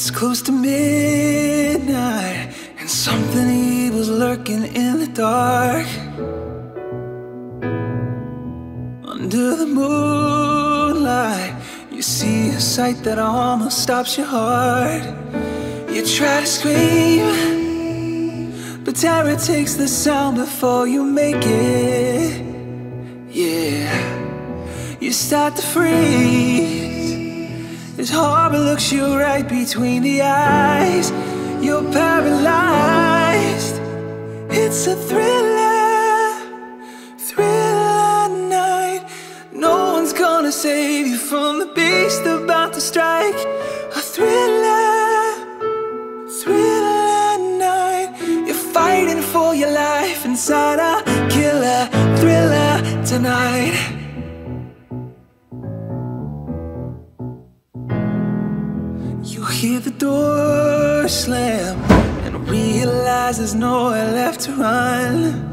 It's close to midnight, and something evil's lurking in the dark. Under the moonlight, you see a sight that almost stops your heart. You try to scream, but terror takes the sound before you make it. Yeah, you start to freeze. This horror looks you right between the eyes. You're paralyzed. It's a thriller, thriller night. No one's gonna save you from the beast about to strike. A thriller, thriller night. You're fighting for your life inside a killer thriller tonight. You hear the door slam and realize there's nowhere left to run.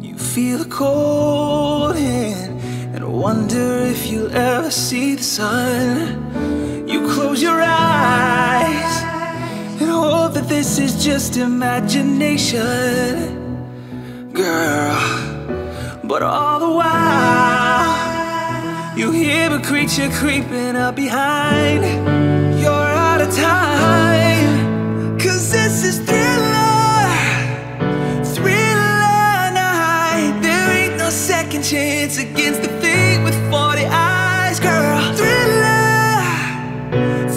You feel a cold hand and wonder if you'll ever see the sun. You close your eyes and hope that this is just imagination, girl. But all hear a creature creeping up behind. You're out of time. Cause this is thriller. Thriller night. There ain't no second chance against the thing with 40 eyes, girl. Thriller.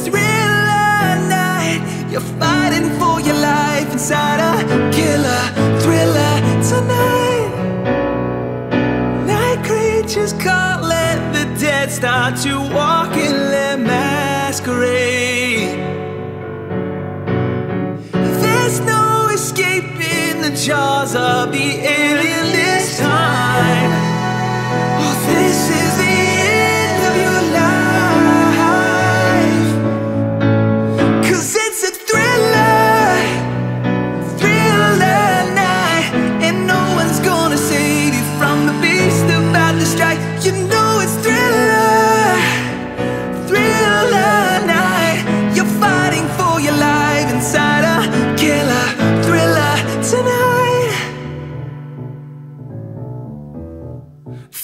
Thriller night. You're fighting for your life inside a killer dead start to walk in their masquerade. There's no escaping the jaws of the alien.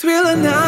really nice.